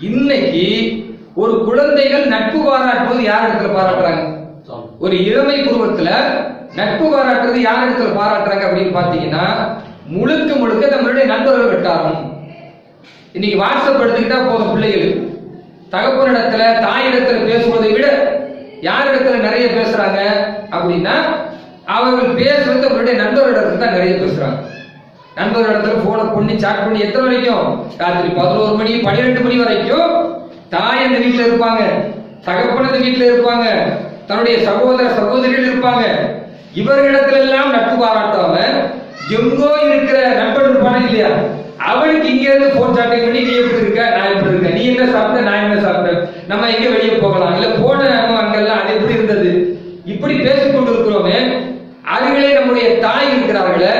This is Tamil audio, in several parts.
இன்னைக்கு ஒரு குழந்தைகள் நட்பு பாராட்டுவது யார் இடத்துல பாராட்டுறாங்க? ஒரு இளமை பருவத்துல நட்பு பாராட்டுறது யார் இடத்துல பாராட்டுறாங்க அப்படின்னு பாத்தீங்கன்னா முழுக்க முழுக்க நம்மளுடைய நண்பர்கள் வட்டாரம். இன்னைக்கு வாட்ஸ்அப் எடுத்துக்கிட்டா போதும் பிள்ளைகள். தகப்பனிடத்துல தாயிடத்துல பேசுவதை விட யாரிடத்துல நிறைய பேசுறாங்க அப்படின்னா அவர்கள் பேசுறது அவருடைய நண்பர்களிடத்துல தான் நிறைய பேசுறாங்க. நண்பர்கள் இடத்துல போனை பண்ணி சாட் பண்ணி எத்தனை வரைக்கும்? ராத்திரி பதினோரு மணி பன்னிரெண்டு மணி வரைக்கும் தாய் அந்த வீட்டுல இருப்பாங்க. தகப்பனது வீட்டில் வீட்டுல இருப்பாங்க. தன்னுடைய சகோதர சகோதரிகள் இருப்பாங்க. இவர்களிடத்துல எல்லாம் நட்பு பாராட்டாம எங்கோ இருக்கிற நண்பன் இருப்பானே இல்லையா? அவனுக்கு இங்க இருந்து போன் சாட்டிங் பண்ணி நீ எப்படி இருக்க? நான் எப்படி இருக்கேன்? நீ என்ன சாப்பிட்ட? நான் என்ன சாப்பிட்டேன் நம்ம எங்க வெளியே போகலாம்? இல்ல போன நம்ம அங்கெல்லாம் அது எப்படி இருந்தது? இப்படி பேசிக்கொண்டு இருக்கிறோமே அருகிலே நம்முடைய தாய் இருக்கிறார்களே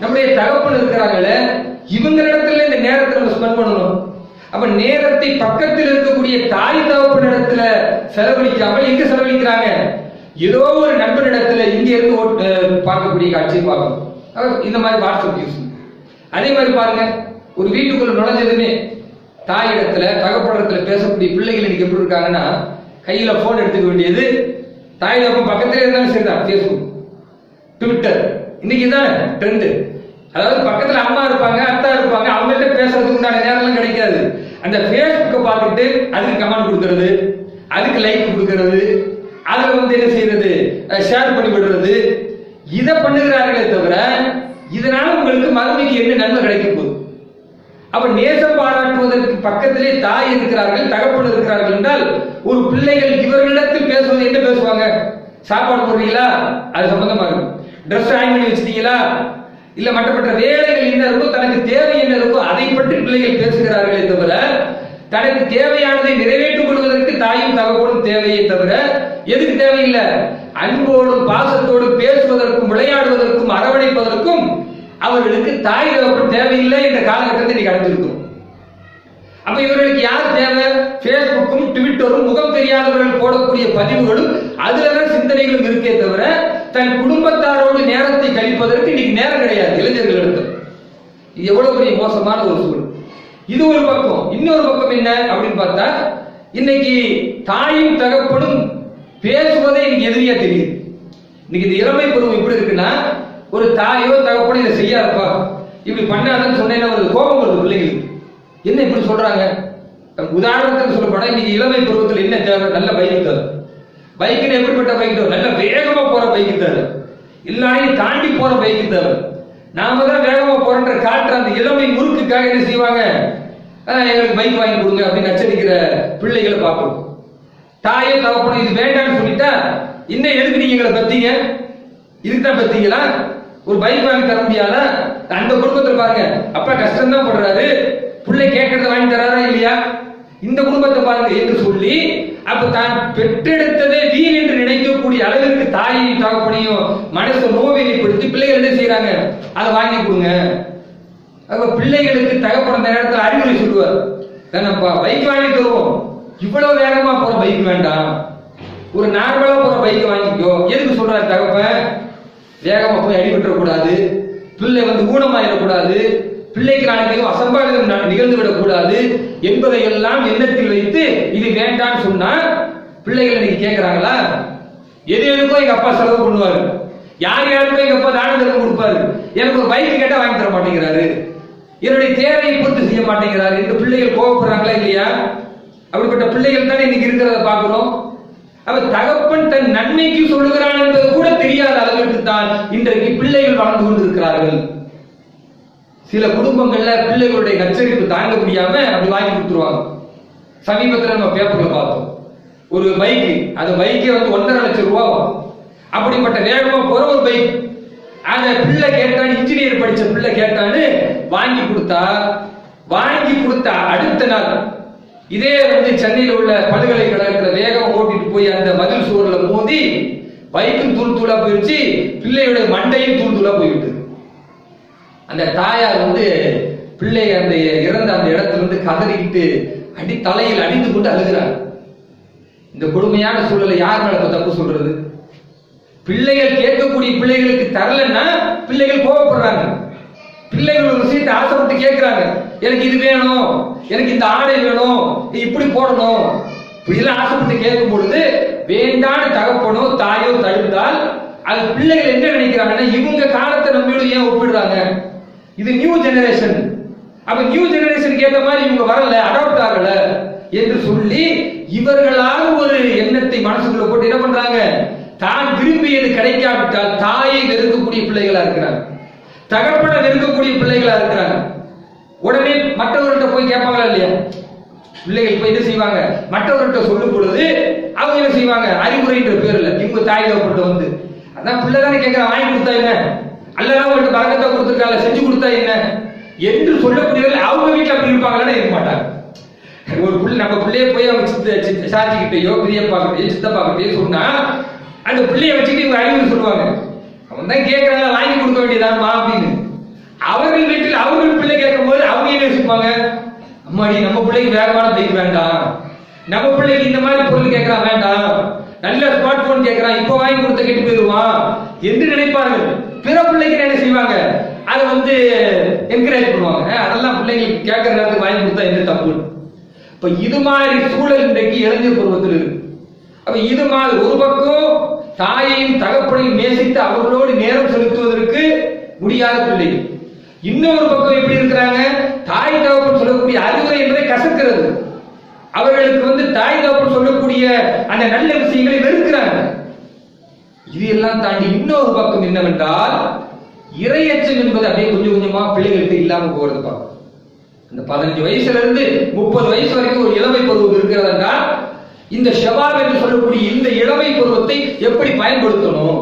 நம்முடைய தகப்பன் இருக்கிறாங்களே இவங்களிடத்துல இந்த நேரத்தை நம்ம ஸ்பெண்ட் பண்ணணும். அப்ப நேரத்தை பக்கத்தில் இருக்கக்கூடிய தாய் தகப்பன் இடத்துல செலவழிக்காமல் எங்க செலவழிக்கிறாங்க? ஏதோ ஒரு நண்பனிடத்துல இங்க இருந்து பார்க்கக்கூடிய காட்சியை பார்க்கணும். இந்த மாதிரி வாட்ஸ்அப் யூஸ் அதே மாதிரி பாருங்க ஒரு வீட்டுக்குள்ள நுழைஞ்சதுமே தாய் இடத்துல தகப்பனிடத்துல பேசக்கூடிய பிள்ளைகள் இன்னைக்கு எப்படி இருக்காங்கன்னா கையில போன் எடுத்துக்க வேண்டியது தாய் தகப்பன் பக்கத்துல இருந்தாலும் சரிதான் பேஸ்புக் ட்விட்டர் இன்னைக்கு தான் ட்ரெண்ட் அதாவது பக்கத்துல அம்மா இருப்பாங்க அத்தா இருப்பாங்க அவங்கள்ட்ட பேசுறதுக்கு உண்டான நேரம்லாம் கிடைக்காது. அந்த ஃபேஸ்புக்கை பார்த்துட்டு அதுக்கு கமெண்ட் கொடுக்கறது அதுக்கு லைக் கொடுக்கறது அதுல வந்து என்ன செய்யறது? ஷேர் பண்ணி விடுறது. இதை பண்ணுகிறார்களே தவிர இதனால உங்களுக்கு மறுமைக்கு என்ன நன்மை கிடைக்க போகுது? அப்ப நேசம் பாராட்டுவதற்கு பக்கத்திலே தாய் இருக்கிறார்கள் தகப்பன் இருக்கிறார்கள் என்றால் ஒரு பிள்ளைகள் இவர்களிடத்தில் பேசுவது என்ன பேசுவாங்க? சாப்பாடு போடுறீங்களா? அது சம்பந்தமா இருக்கும் ட்ரெஸ் ஹேங் பண்ணி வச்சிட்டீங்களா? இல்ல மற்றப்பட்ட வேலைகள் என்ன இருக்கோ தனக்கு தேவை என்ன இருக்கோ அதை பற்றி பிள்ளைகள் பேசுகிறார்களே தவிர தனக்கு தேவையானதை நிறைவேற்றிக் கொள்வதற்கு தாயும் தகவலும் தேவையே தவிர எதுக்கு தேவையில்லை? அன்போடும் பாசத்தோடும் பேசுவதற்கும் விளையாடுவதற்கும் அரவணைப்பதற்கும் அவர்களுக்கு தாய் தகப்பன் தேவையில்லை என்ற காலகட்டத்தை நீ கடந்திருக்கும் அப்ப இவர்களுக்கு யார் தேவை? பேஸ்புக்கும் ட்விட்டரும் முகம் தெரியாதவர்கள் போடக்கூடிய பதிவுகளும் அதுல சிந்தனைகளும் இருக்கே தவிர தன் குடும்பத்தாரோடு நேரத்தை கழிப்பதற்கு இன்னைக்கு நேரம் கிடையாது இளைஞர்களிடத்தில் இது எவ்வளவு பெரிய மோசமான ஒரு சூழல். இது ஒரு பக்கம். இன்னொரு பக்கம் என்ன அப்படின்னு பார்த்தா இன்னைக்கு தாயும் தகப்பனும் பேசுவதே இன்னைக்கு எதிரியா தெரியுது. இன்னைக்கு இந்த இளமை பருவம் எப்படி இருக்குன்னா ஒரு தாயோ தகப்பனோ இதை செய்யாதப்பா. இப்படி பண்ணாதன்னு சொன்னேன்னா ஒரு கோபம் வருது பிள்ளைங்களுக்கு. என்ன இப்படி சொல்றாங்க? உதாரணத்துக்கு சொல்ல இன்னைக்கு இளமை பருவத்தில் என்ன தேவை? நல்ல பைக் தேவை. பைக்குன்னு எப்படிப்பட்ட பைக் தேவை? நல்ல வேகமா போற பைக்கு தேவை. எல்லாரையும் தாண்டி போற பைக்கு தேவை. நாம தான் வேகமா போறன்ற காட்டுற அந்த இளமை முறுக்குக்காக என்ன செய்வாங்க? எங்களுக்கு பைக் வாங்கி கொடுங்க அப்படின்னு நச்சரிக்கிற பிள்ளைகளை பார்க்கணும் தாயே தகப்பனும் இது வேண்டாம்னு சொல்லிட்டா இன்னும் எதுக்கு நீங்க எங்களை பத்தீங்க? இதுக்கு தான் பத்தீங்களா? ஒரு பைக் வாங்கி தர முடியாதா? அந்த குடும்பத்தில் பாருங்க அப்பா கஷ்டம் தான் படுறாரு. பிள்ளை கேட்கறத வாங்கி தராரா இல்லையா? இந்த குடும்பத்தை பாருங்க என்று சொல்லி அப்ப தான் பெற்றெடுத்ததே வீண் என்று நினைக்கக்கூடிய அளவிற்கு தாயையும் தகப்பனையும் மனசை நோவிலைப்படுத்தி பிள்ளைகள் என்ன செய்யறாங்க அதை வாங்கி கொடுங்க. அப்ப பிள்ளைகளுக்கு தகப்பன நேரத்தில் அறிவுரை சொல்லுவார். தானப்பா பைக் வாங்கி தருவோம் இவ்வளவு வேகமா போற பைக் வேண்டாம். ஒரு நார்மலா போற பைக் வாங்கிக்கோ. எதுக்கு சொல்றாரு தகப்பன்? வேகமா போய் அடிபட்டுற கூடாது பிள்ளை வந்து ஊனமாயிடக்கூடாது. பிள்ளைக்கு நாளைக்கு அசம்பாவிதம் நிகழ்ந்து விடக்கூடாது என்பதை எல்லாம் எண்ணத்தில் வைத்து இது வேண்டாம்னு சொன்னா பிள்ளைகள் இன்னைக்கு கேட்கிறாங்களா? எது எதுக்கும் எங்க அப்பா செலவு பண்ணுவாரு. யார் யாருக்கும் எங்க அப்பா தான தர்மம் கொடுப்பாரு. எனக்கு ஒரு பைக் கேட்டா வாங்கி தர மாட்டேங்கிறாரு. என்னுடைய தேவையை பூர்த்தி செய்ய மாட்டேங்கிறாரு. என்று பிள்ளைகள் கோவப்படுறாங்களா இல்லையா? அப்படிப்பட்ட பிள்ளைகள் தானே இன்னைக்கு இருக்கிறத பாக்குறோம் அவர் தகப்பன் தன் நன்மைக்கு சொல்லுகிறான் என்பது கூட தெரியாத அளவிற்கு தான் இன்றைக்கு பிள்ளைகள் வாழ்ந்து கொண்டிருக்கிறார்கள். சில குடும்பங்கள்ல பிள்ளைகளுடைய நச்சரிப்பு தாங்க முடியாம அப்படி வாங்கி கொடுத்துருவாங்க. சமீபத்துல நம்ம பேப்பர்ல பார்த்தோம். ஒரு பைக் அந்த பைக்கே வந்து ஒன்றரை லட்சம் ரூபா அப்படிப்பட்ட வேகமா போற ஒரு பைக் அந்த பிள்ளை கேட்டான் இன்ஜினியர் படிச்ச பிள்ளை கேட்டான்னு வாங்கி கொடுத்தா வாங்கி கொடுத்த அடுத்த நாள் இதே வந்து சென்னையில் உள்ள பல்கலைக்கழகத்துல வேகம் ஓட்டிட்டு போய் அந்த மதில் சுவர்ல மோதி பைக்கும் தூள் தூளா போயிடுச்சு பிள்ளையோட மண்டையும் தூள் தூளா போயிட்டு. அந்த தாயார் வந்து பிள்ளை அந்த இறந்த அந்த இடத்துல இருந்து கதறிக்கிட்டு அடி தலையில் அடிந்து கொண்டு அழுகிறார். இந்த கொடுமையான சூழலை யார் மேல தப்பு சொல்றது? பிள்ளைகள் கேட்கக்கூடிய பிள்ளைகளுக்கு தரலன்னா பிள்ளைகள் கோவப்படுறாங்க பிள்ளைகள் ஒரு விஷயத்தை ஆசைப்பட்டு கேட்கிறாங்க. எனக்கு இது வேணும் எனக்கு இந்த ஆடை வேணும் இப்படி போடணும். இப்படிலாம் ஆசைப்பட்டு கேட்கும் பொழுது வேண்டான்னு தகப்பனோ தாயோ தழுந்தால் அது பிள்ளைகள் என்ன நினைக்கிறாங்கன்னா இவங்க காலத்தை நம்மளும் ஏன் ஒப்பிடுறாங்க? இது நியூ ஜெனரேஷன் அப்ப நியூ ஜெனரேஷனுக்கு ஏற்ற மாதிரி இவங்க வரல அடாப்ட் ஆகல என்று சொல்லி இவர்களாக ஒரு எண்ணத்தை மனசுக்குள்ள போட்டு என்ன பண்றாங்க? தான் விரும்பியது கிடைக்காவிட்டால் தாயை வெறுக்கக்கூடிய பிள்ளைகளா இருக்கிறாங்க. தகப்பனை வெறுக்கக்கூடிய பிள்ளைகளா இருக்கிறாங்க. உடனே மற்றவர்கிட்ட போய் கேட்பாங்களா இல்லையா? பிள்ளைகள் போய் என்ன செய்வாங்க? மற்றவர்கிட்ட சொல்லும் பொழுது அவங்க என்ன செய்வாங்க? அறிவுரைன்ற பேர்ல இவங்க தாய் தகப்பட்டு வந்து அதான் பிள்ளை தானே கேட்கிறான் வாங்கி கொடுத்தா என்ன? அல்லதான் உங்களுக்கு பழக்கத்தை கொடுத்துருக்காங்க செஞ்சு கொடுத்தா என்ன? என்று சொல்லக்கூடியவர்கள் அவங்க வீட்டில் அப்படி இருப்பாங்களா இருக்க மாட்டாங்க. ஒரு பிள்ளை நம்ம பிள்ளைய போய் அவங்க சித்த சித்த சாட்சிக்கிட்டயோ பெரியப்பா கிட்டயோ சித்தப்பா கிட்டயோ சொன்னா அந்த பிள்ளைய வச்சுட்டு இவங்க அறிவுரை சொல்லுவாங்க. அவன் தான் கேட்கறாங்க வாங்கி கொடுக்க வேண்டியதான்மா அப்படின்னு. அவர்கள் வீட்டில் அவர்கள் பிள்ளை கேட்கும் போது அவங்க என்ன யோசிப்பாங்க? அம்மாடி நம்ம பிள்ளைக்கு வேகமான பைக் வேண்டாம். நம்ம பிள்ளைக்கு இந்த மாதிரி பொருள் கேட்கறான் வேண்டாம். நல்ல ஸ்மார்ட் போன் கேட்கறான் இப்ப வாங்கி கொடுத்த கெட்டு போயிடுவான் என்று நினைப்பார்கள். பிற பிள்ளைகள் என்ன செய்வாங்க? அதை வந்து என்கரேஜ் பண்ணுவாங்க. அதெல்லாம் பிள்ளைங்களுக்கு கேட்கற நேரத்துக்கு வாங்கி கொடுத்தா என்ன தப்பு? இப்ப இது மாதிரி சூழல் இன்றைக்கு இளைஞர் பருவத்தில் இருக்கு. அப்ப இது மாதிரி ஒரு பக்கம் தாயையும் தகப்பனையும் நேசித்து அவர்களோடு நேரம் செலுத்துவதற்கு முடியாத பிள்ளை இன்னொரு பக்கம் எப்படி இருக்கிறாங்க? தாய் தகப்பன் சொல்லக்கூடிய அறிவுரை என்பதை கசக்கிறது. அவர்களுக்கு வந்து தாய் தகப்பன் சொல்லக்கூடிய அந்த நல்ல விஷயங்களை வெறுக்கிறாங்க. இது எல்லாம் தாண்டி இன்னொரு பக்கம் என்னவென்றால் இரையச்சம் என்பது அப்படியே கொஞ்சம் கொஞ்சமா பிள்ளைகளுக்கு இல்லாம போறது பார்க்கும் இந்த பதினஞ்சு வயசுல இருந்து முப்பது வயசு வரைக்கும் ஒரு இளமை பருவம் இருக்கிறது என்றால் இந்த ஷபாப் என்று சொல்லக்கூடிய இந்த இளமை பருவத்தை எப்படி பயன்படுத்தணும்?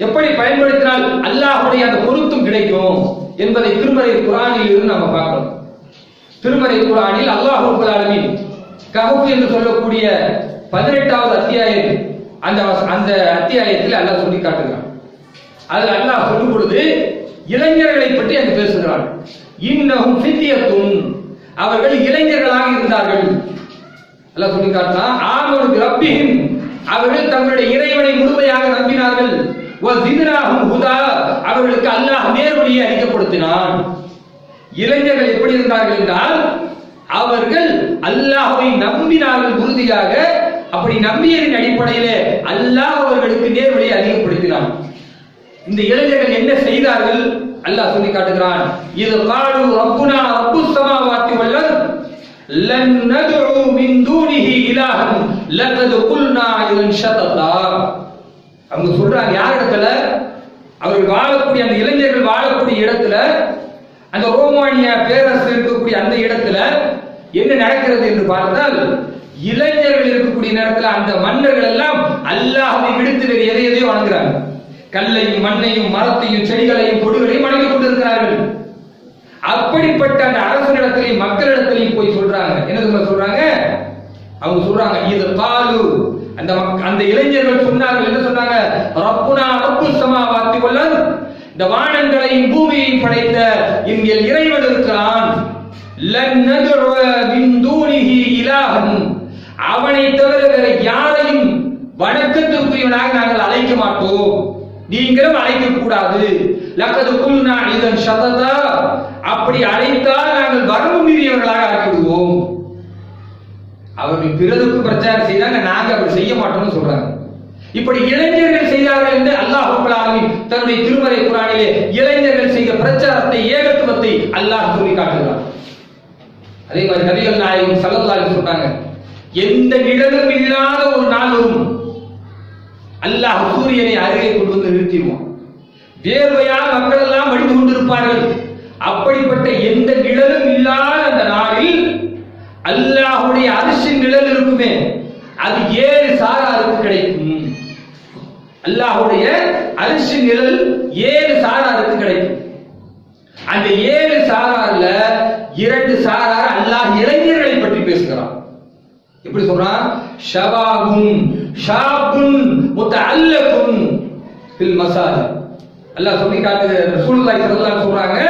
எப்படி பயன்படுத்தினால் அல்லாஹுடைய அந்த பொருத்தம் கிடைக்கும் என்பதை திருமறை குரானில் இருந்து நாம பார்க்கணும். திருமறை குரானில் அல்லாஹ் ரப்பல் என்று சொல்லக்கூடிய பதினெட்டாவது அத்தியாயம் அந்த அந்த அத்தியாயத்தில் அல்லாஹ் சொல்லி காட்டுகிறான் அது அல்லாஹ் சொல்லும் பொழுது இளைஞர்களை பற்றி அங்கு பேசுகிறான். இன்னும் சித்தியத்தும் அவர்கள் இளைஞர்களாக இருந்தார்கள். அல்லாஹ் சொல்லி காட்டுறான் ஆமனு ரப்பிஹிம். அவர்கள் தங்களுடைய இறைவனை முழுமையாக நம்பினார்கள். அவர்களுக்கு அல்லாஹ் நேர்வழியை அறிக்கப்படுத்தினான் இளைஞர்கள் எப்படி இருந்தார்கள் என்றால் அவர்கள் அல்லாஹை நம்பினார்கள் உறுதியாக அப்படி நம்பியதின் அடிப்படையிலே அல்லாஹ் அவர்களுக்கு நேர்வழியை அதிகப்படுத்தினான். இந்த இளைஞர்கள் என்ன செய்தார்கள்? அல்லாஹ் சொல்லி காட்டுகிறான். இது காடு ரப்புனா ரப்பு சமாவாத்தி வல்லர். லன் நதுஉ மின் தூனிஹி இலாஹன். லகத் குல்னா இதன் ஷததா. அவங்க சொல்றாங்க யார் இடத்துல? அவர்கள் வாழக்கூடிய அந்த இளைஞர்கள் வாழக்கூடிய இடத்துல அந்த ரோமானிய பேரரசு இருக்கக்கூடிய அந்த இடத்துல என்ன நடக்கிறது என்று பார்த்தால் இளைஞர்கள் இருக்கக்கூடிய நேரத்தில் அந்த மன்னர்கள் எல்லாம் அல்லாஹை விடுத்து வேறு எதை எதையோ வணங்குறாங்க கல்லையும் மண்ணையும் மரத்தையும் செடிகளையும் கொடுகளையும் வணங்கி கொண்டிருக்கிறார்கள். அப்படிப்பட்ட அந்த அரசனிடத்திலையும் மக்களிடத்திலையும் போய் சொல்றாங்க. என்ன சொல்றாங்க? அவங்க சொல்றாங்க இது காலு. அந்த மக்- அந்த இளைஞர்கள் சொன்னார்கள் என்ன சொன்னாங்க? ரப்புனா ரப்பு சமாவாத்தி கொள்ளார் இந்த வானங்களையும் பூமியையும் படைத்த எங்கள் இறைவன் இருக்கிறான். லன் நதுர் மின் தூனிஹி இலாஹன். அவனை தவிர வேற யாரையும் வணக்கத்திற்குரியவனாக நாங்கள் அழைக்க மாட்டோம். நீங்களும் அழைக்க கூடாது. லக்கது நான் இதன் சததா அப்படி அழைத்தால் நாங்கள் வரம்பு மீறியவர்களாக ஆக்கிவிடுவோம் அவர்கள் பிறருக்கு பிரச்சாரம் செய்தாங்க நாங்க அப்படி செய்ய மாட்டோம்னு சொல்றாங்க. இப்படி இளைஞர்கள் செய்தார்கள் என்று அல்லாஹ் தன்னுடைய திருமறை குரானிலே இளைஞர்கள் செய்த பிரச்சாரத்தை ஏகத்துவத்தை அல்லாஹ் சொல்லி காட்டுகிறார் அதே மாதிரி நபிகள் நாயகம் ஸல்லல்லாஹு அலைஹி சொன்னாங்க எந்த நிழலும் இல்லாத ஒரு நாள் வரும். அல்லாஹ் சூரியனை அருகே கொண்டு வந்து நிறுத்திடுவான். வேர்வையால் மக்கள் எல்லாம் வடிந்து கொண்டிருப்பார்கள். அப்படிப்பட்ட எந்த நிழலும் இல்லாத அந்த நாளில் அல்லாஹுடைய அரிசின் நிழல் இருக்குமே அது ஏழு சாராருக்கு கிடைக்கும். அல்லாஹுடைய அரிசி நிழல் ஏழு சாராருக்கு கிடைக்கும். அந்த ஏழு சாரார்ல இரண்டு சாரார் அல்லாஹ் இறை எப்படி சொல்றான்? ஷபாபுன் ஷாபுன் முத்தஅல்லகுன் ஃபில் மசாஜித். அல்லாஹ் சொல்லி காட்டுது ரசூலுல்லாஹி ஸல்லல்லாஹு அலைஹி சொல்றாங்க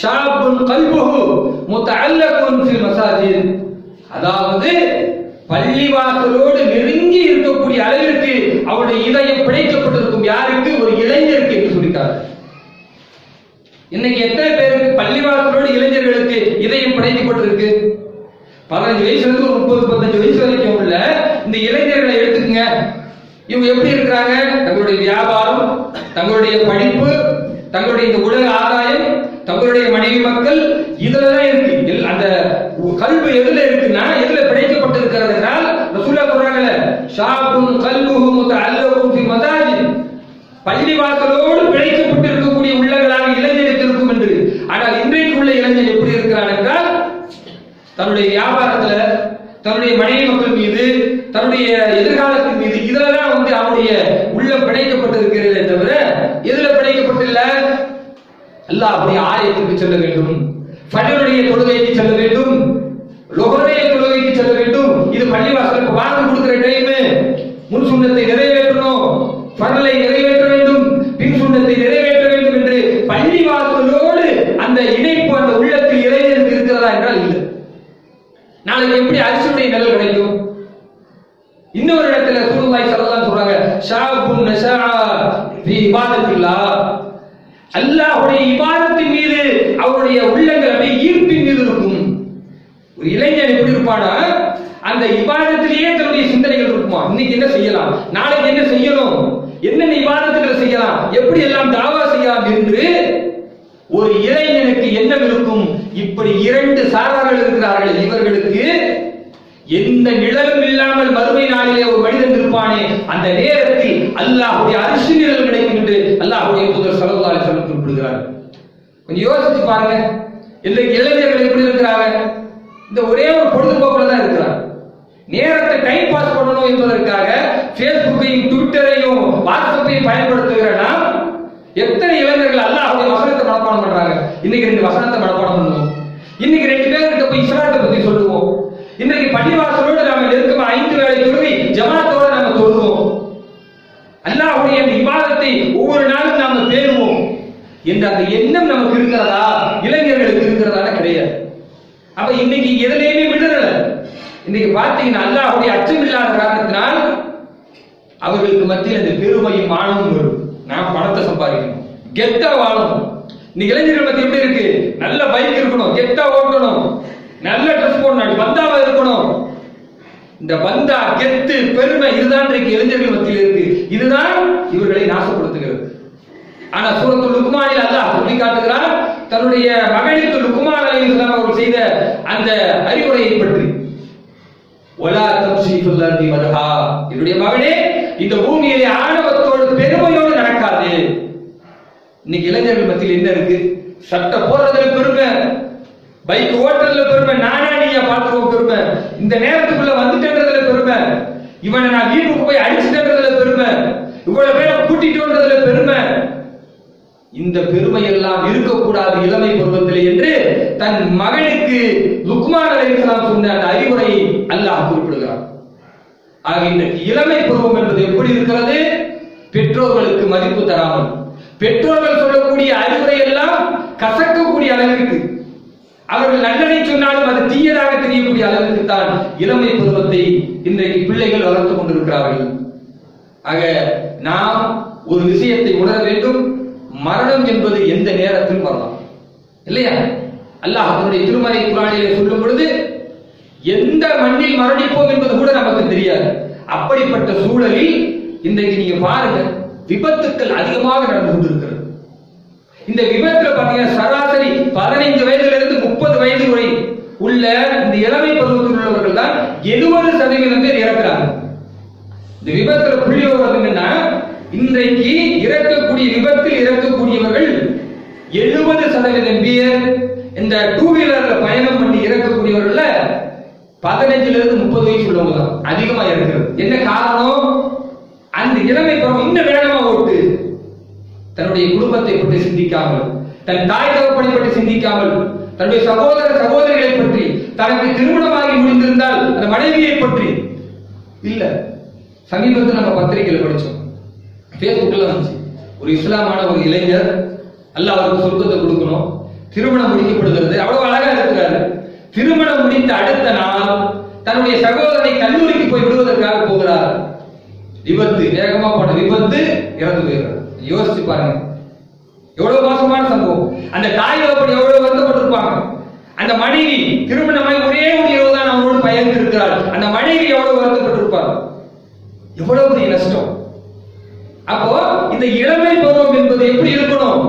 ஷாபுன் கல்புஹு முத்தஅல்லகுன் ஃபில் மசாஜித். அதாவது பள்ளிவாசலோடு நெருங்கி இருக்கக்கூடிய அளவிற்கு அவருடைய இதயம் பிணைக்கப்பட்டிருக்கும் யாருக்கு? ஒரு இளைஞருக்கு என்று சொல்லிட்டார் இன்னைக்கு எத்தனை இதயம் படைக்கப்பட்டிருக்கு பதினஞ்சு வயசுல இருந்து ஒரு முப்பது முப்பத்தஞ்சு வயசு வரைக்கும் உள்ள இந்த இளைஞர்களை எடுத்துக்கங்க. இவங்க எப்படி இருக்கிறாங்க? தங்களுடைய வியாபாரம் தங்களுடைய படிப்பு தங்களுடைய இந்த உலக ஆதாயம் தங்களுடைய மனைவி மக்கள் இதுலதான் இருக்கு. அந்த கல்வி எதுல இருக்குன்னா எதுல பிழைக்கப்பட்டிருக்கிறது என்றால் ரசூல்லா சொல்றாங்கல்ல ஷாபுன் கல்புஹு அல்லவும் மதாஜி பள்ளி வாசலோடு பிழைக்கப்பட்டு இருக்கக்கூடிய உள்ளங்களாக இளைஞர் இருக்கும் என்று ஆனால் இன்றைக்கு உள்ள இளைஞன் எப்படி இருக்கிறான் என்றால் தன்னுடைய வியாபாரத்துல தன்னுடைய மனைவி மக்கள் மீது தன்னுடைய எதிர்காலத்தின் மீது இதுலதான் வந்து அவனுடைய உள்ளம் பிணைக்கப்பட்டிருக்கிறது தவிர எதுல பிணைக்கப்பட்டில்ல? அப்படி ஆலயத்திற்கு செல்ல வேண்டும். ஃபஜருடைய தொழுகைக்கு செல்ல வேண்டும் லொஹருடைய தொழுகைக்கு செல்ல வேண்டும் இது பள்ளிவாசலுக்கு வாங்க கொடுக்கிற டைம் முன் சுண்ணத்தை நிறைவேற்றணும் ஃபர்லை நிறைவேற்ற வேண்டும் பின் சுண்ணத்தை நிறைவேற்ற வேண்டும் என்று பள்ளிவாசலோடு அந்த இணைப்பு அந்த உள்ளத்தில் இளைஞருக்கு இருக்கிறதா என்றால் இல்லை நாளைக்கு எப்படி அரிசியுடைய நிழல் கிடைக்கும் இன்னொரு இடத்துல சூழ்நாய் சொல்லலாம் சொல்றாங்க ஷாபுன் நஷா ஃபி இபாதத்தில்லாஹ் அல்லாஹ்வுடைய இபாதத்தின் மீது அவருடைய உள்ளங்கள் அப்படியே ஈர்ப்பின் மீது இருக்கும் ஒரு இளைஞன் எப்படி இருப்பானா அந்த இபாதத்திலேயே தன்னுடைய சிந்தனைகள் இருக்குமா? இன்னைக்கு என்ன செய்யலாம்? நாளைக்கு என்ன செய்யணும்? என்னென்ன இபாதத்துகள் செய்யலாம்? எப்படி எல்லாம் தாவா செய்யலாம் என்று ஒரு இளைஞனுக்கு எண்ணம் இருக்கும். இப்படி இரண்டு சாரார்கள் இருக்கிறார்கள். இவர்களுக்கு எந்த நிழலும் இல்லாமல் மறுமை நாளிலே ஒரு மனிதன் இருப்பானே. அந்த நேரத்தில் அல்லாஹுடைய அரிசி நிழல் கிடைக்கும் என்று அல்லாஹுடைய புதர் ஸல்லல்லாஹு சொல்ல குறிப்பிடுகிறார். கொஞ்சம் யோசிச்சு பாருங்க. இன்றைக்கு இளைஞர்கள் எப்படி இருக்கிறாங்க? இந்த ஒரே ஒரு பொழுதுபோக்கில் தான் இருக்கிறார் நேரத்தை டைம் பாஸ் பண்ணணும் என்பதற்காக ஃபேஸ்புக்கையும் ட்விட்டரையும் வாட்ஸ்அப்பையும் பயன்படுத்துகிற நாம் எத்தனை இளைஞர்கள் அல்லாஹ்வுடைய வசனத்தை மனப்பாடம் பண்றாங்க? இன்னைக்கு ரெண்டு வசனத்தை மனப்பாடம் பண்ணுவோம் இன்னைக்கு ரெண்டு பேர்கிட்ட போய் இஸ்லாத்தை பத்தி சொல்லுவோம். இன்னைக்கு பள்ளிவாசலோடு நாம நெருக்கமா ஐந்து வேளை தொழுகை ஜமாத்தோட நாம தொழுவோம் அல்லாஹுடைய அந்த விவாதத்தை ஒவ்வொரு நாளும் நாம பேணுவோம். என்ற அந்த எண்ணம் நமக்கு இருக்கிறதா? இளைஞர்களுக்கு இருக்கிறதா கிடையாது. அப்ப இன்னைக்கு எதுலையுமே விடுதல இன்னைக்கு பாத்தீங்கன்னா அல்லாஹுடைய அச்சம் இல்லாத காரணத்தினால் அவர்களுக்கு மத்தியில் அந்த பெருமையும் மானமும் வரும். நான் பணத்தை சம்பாதிக்கணும். கெத்தா வாழணும். இன்னைக்கு இளைஞர்கள் மத்தியில் எப்படி இருக்கு? நல்ல பைக் இருக்கணும். கெத்தா ஓட்டணும். நல்ல ட்ரெஸ் போடணும். பந்தாவா இருக்கணும். இந்த பந்தா கெத்து பெருமை இதுதான் இன்றைக்கு இளைஞர்கள் மத்தியில் இருக்கு. இதுதான் இவர்களை நாசப்படுத்துகிறது. ஆனா சூரத்து லுக்மானில் அல்லாஹ் சொல்லி காட்டுகிறார் தன்னுடைய மகனுக்கு லுக்மான் அலைஹிஸ்ஸலாம் அவர்கள் செய்த அந்த அறிவுரையை பற்றி. ஒலா தம்சி ஃபில் மதுஹா மதஹா என்னுடைய மகனே இந்த பூமியிலே ஆணவத்தோடு பெருமையோடு நடக்காது. இன்னைக்கு இளைஞர்கள் மத்தியில் என்ன இருக்கு? சட்ட போடுறதுல பெருமை பைக் ஓட்டுறதுல பெருமை நானா நீயா பார்த்துக்கோ பெருமை இந்த நேரத்துக்குள்ள வந்துட்டேன்றதுல பெருமை இவனை நான் வீட்டுக்கு போய் அடிச்சுட்டேன்றதுல பெருமை இவ்வளவு பேரை கூட்டிட்டு வந்ததுல பெருமை. இந்த பெருமை எல்லாம் இருக்கக்கூடாது இளமை பருவத்திலே என்று தன் மகனுக்கு லுக்மான் அலைஹிஸ்ஸலாம் சொன்ன அந்த அறிவுரையை அல்லாஹ் குறிப்பிடுகிறார் ஆக இன்றைக்கு இளமை பருவம் என்பது எப்படி இருக்கிறது? பெற்றோர்களுக்கு மதிப்பு தராமல். பெற்றோர்கள் சொல்லக்கூடிய அறிவுரை எல்லாம் கசக்கக்கூடிய அளவிற்கு. அவர்கள் நல்லதை சொன்னாலும் அது தீயதாக தெரியக்கூடிய அளவிற்கு தான் இளமை பருவத்தை இன்றைக்கு பிள்ளைகள் வளர்த்து கொண்டிருக்கிறார்கள். ஆக நாம் ஒரு விஷயத்தை உணர வேண்டும். மரணம் என்பது எந்த நேரத்திலும் வரலாம். இல்லையா? அல்லாஹ் அவனுடைய திருமறை குரானிலே சொல்லும் பொழுது எந்த மண்ணில் மரணிப்போம் என்பது கூட நமக்கு தெரியாது. அப்படிப்பட்ட சூழலில் இன்றைக்கு நீங்க பாருங்க விபத்துக்கள் அதிகமாக நடந்து கொண்டிருக்கிறது. இந்த விபத்துல பாத்தீங்கன்னா சராசரி பதினைந்து வயதுல இருந்து முப்பது வயது வரை உள்ள இந்த இளமை பருவத்தில் உள்ளவர்கள் தான் எழுபது சதவீதம் பேர் இறக்குறாங்க. இந்த விபத்துல புள்ளி என்னன்னா இன்றைக்கு இறக்கக்கூடிய விபத்தில் இறக்கக்கூடியவர்கள் எழுபது சதவீதம் பேர் இந்த டூ வீலர்ல பயணம் பண்ணி இறக்கக்கூடியவர்கள்ல பதினஞ்சுல இருந்து முப்பது வயசு உள்ளவங்க தான் அதிகமா இருக்கிறது. என்ன காரணம்? அந்த இளமை பருவம் இன்னும் வேகமா ஓட்டு. தன்னுடைய குடும்பத்தை பற்றி சிந்திக்காமல் தன் தாய் தகப்பனை பற்றி சிந்திக்காமல் தன்னுடைய சகோதர சகோதரிகளை பற்றி தனக்கு திருமணமாகி முடிந்திருந்தால் அந்த மனைவியை பற்றி. இல்ல சமீபத்தில் நம்ம பத்திரிகையில படிச்சோம். பேஸ்புக்ல வந்துச்சு ஒரு இஸ்லாமான ஒரு இளைஞர் அல்ல அவருக்கு சொர்க்கத்தை கொடுக்கணும். திருமணம் முடிக்கப்படுகிறது. அவ்வளவு அழகா இருக்கிறாரு. திருமணம் முடித்த அடுத்த நாள் தன்னுடைய சகோதரனை கல்லூரிக்கு போய் விடுவதற்காக போகிறார். விபத்து. வேகமா போன விபத்து இறந்து போயிடுறார். யோசிச்சு பாருங்க. எவ்வளவு மோசமான சம்பவம். அந்த தாய் தகப்பன் எவ்வளவு வருத்தப்பட்டிருப்பாங்க. அந்த மனைவி திருமணமாய் ஒரே ஒரு இரவு தான் அவனோடு பயந்து இருக்கிறாள் அந்த மனைவி எவ்வளவு வருத்தப்பட்டிருப்பார் எவ்வளவு பெரிய நஷ்டம். அப்போ இந்த இளமை பருவம் என்பது எப்படி இருக்கணும்?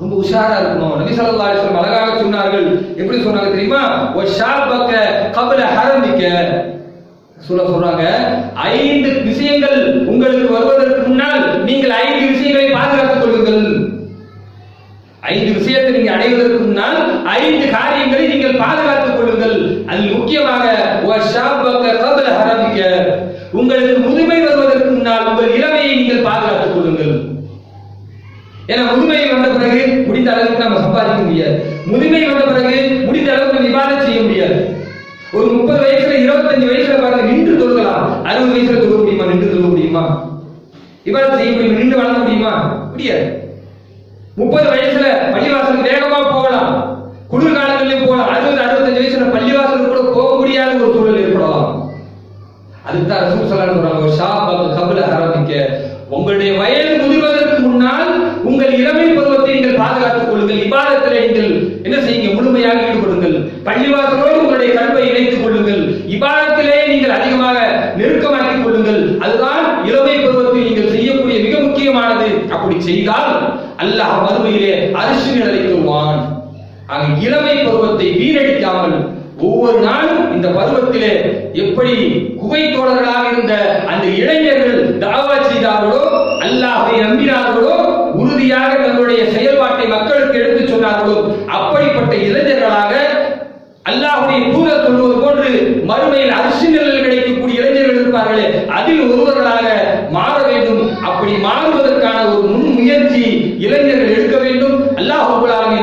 ரொம்ப உஷாரா இருக்கணும். நபி ஸல்லல்லாஹு அலிஸ்லாம் அழகாக சொன்னார்கள். எப்படி சொன்னாங்க தெரியுமா? ஒ ஷாபக்க கபல ஆரம்பிக்க சொல்ல சொல்றாங்க ஐந்து விஷயங்கள் உங்களுக்கு வருவதற்கு முன்னால் நீங்கள் ஐந்து விஷயங்களை பாதுகாத்துக் கொள்ளுங்கள். ஐந்து விஷயத்தை நீங்க அடைவதற்கு முன்னால் ஐந்து காரியங்களை நீங்கள் பாதுகாத்துக் கொள்ளுங்கள். அதில் முக்கியமாக ஒ ஷாபக்க கபல ஆரம்பிக்க உங்களுக்கு முதுமை வருவதற்கு முன்னால் உங்கள் இளமையை நீங்கள் பாதுகாத்துக் கொள்ளுங்கள். ஏன்னா முதுமை வந்த பிறகு முடிந்த அளவுக்கு நம்ம சம்பாதிக்க முடியாது. முதுமை வந்த பிறகு முடிந்த அளவுக்கு நம்ம செய்ய முடியாது. ஒரு முப்பது வயசுல இருபத்தஞ்சு வயசுல பாருங்க நின்று தொழுகலாம். அறுபது வயசுல தொழுக முடியுமா? நின்று தொழுக முடியுமா? விவாதம் செய்ய முடியும்? நின்று வளர முடியுமா? முடியாது. முப்பது வயசுல பள்ளிவாசலுக்கு வேகமா போகலாம். குளிர்காலங்களிலும் போகலாம். அறுபது அறுபத்தஞ்சு வயசுல பள்ளிவாசலுக்கு கூட போக முடியாத ஒரு சூழல் ஏற்படலாம். அதுதான் தான் ரசூல் ஸல்லல்லாஹு அலைஹி சொல்றாங்க ஷாபக கபல ஆரம்பிக்க உங்களுடைய வயது முடிவதற்கு முன்னால் உங்கள் இளமை பருவத்தை நீங்கள் பாதுகாத்துக் கொள்ளுங்கள். இபாதத்தில் நீங்கள் என்ன செய்யுங்க? முழுமையாக ஈடுபடுங்கள். பள்ளிவாசலோடு உங்களுடைய கல்வை இணைத்துக் கொள்ளுங்கள். இபாதத்திலே நீங்கள் அதிகமாக நெருக்கமாக்கிக் கொள்ளுங்கள். அதுதான் இளமை பருவத்தில் நீங்கள் செய்யக்கூடிய மிக முக்கியமானது. அப்படி செய்தால் அல்லாஹ் மறுமையிலே அரிசி நிலைக்குவான் ஆக இளமை பருவத்தை வீணடிக்காமல் ஒவ்வொரு நாளும் இந்த பருவத்திலே எப்படி குகை தோழர்களாக இருந்த அந்த அல்லாஹை நம்பினார்களோ உறுதியாக தங்களுடைய செயல்பாட்டை மக்களுக்கு எடுத்துச் சொன்னார்களோ அப்படிப்பட்ட இளைஞர்களாக அல்லாஹுடைய தூதர் சொல்வது போன்று மறுமையில் அரிசி நிழல் கிடைக்கக்கூடிய இளைஞர்கள் இருப்பார்களே அதில் ஒருவர்களாக மாற வேண்டும். அப்படி மாறுவதற்கான ஒரு முன் முயற்சி இளைஞர்கள் எடுக்க வேண்டும். அல்லாஹ்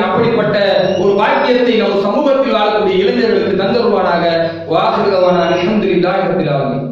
அப்படிப்பட்ட ஒரு வாக்கியத்தை நம் சமூகத்தில் வாழக்கூடிய இளைஞர்களுக்கு தந்தருவானாக வாசகமான அல்ஹம்துலில்லாஹி ரப்பில் ஆலமீன்.